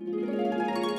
Música